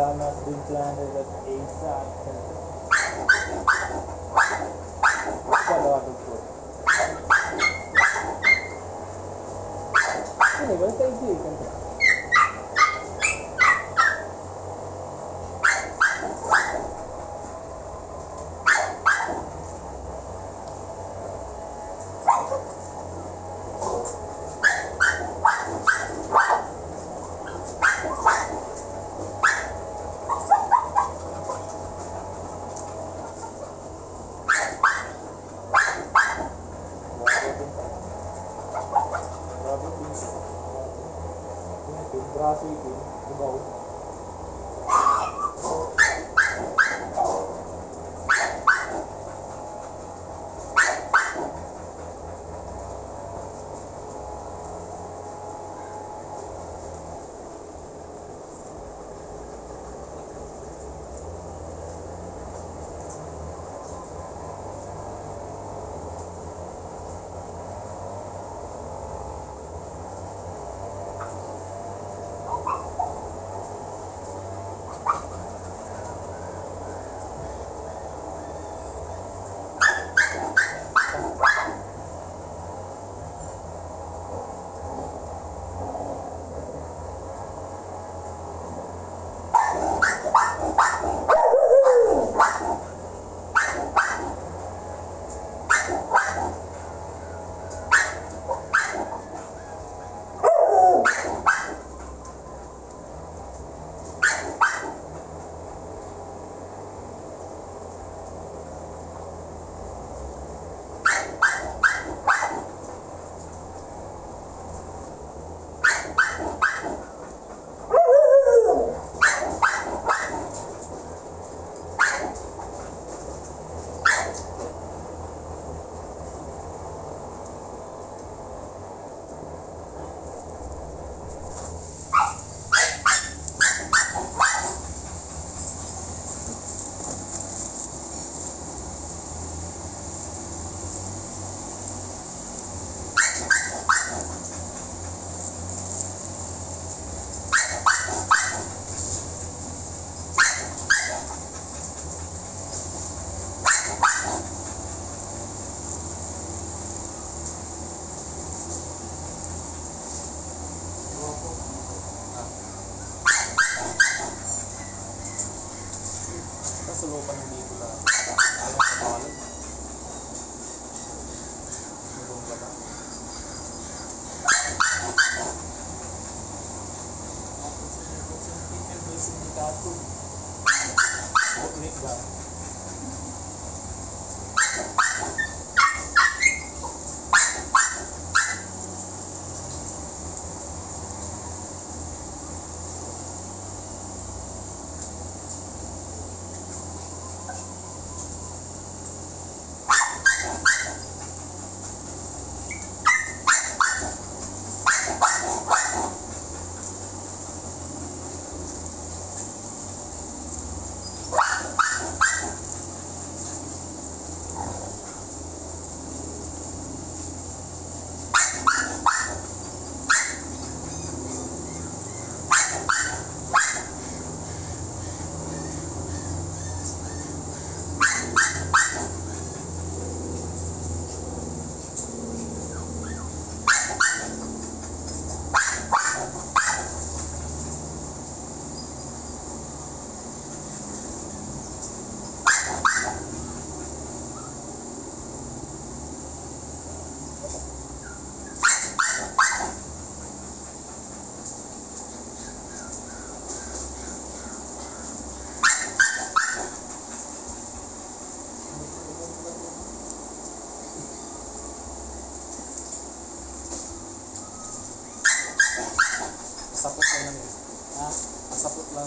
been planted at ASAP. 師傅，好唔好？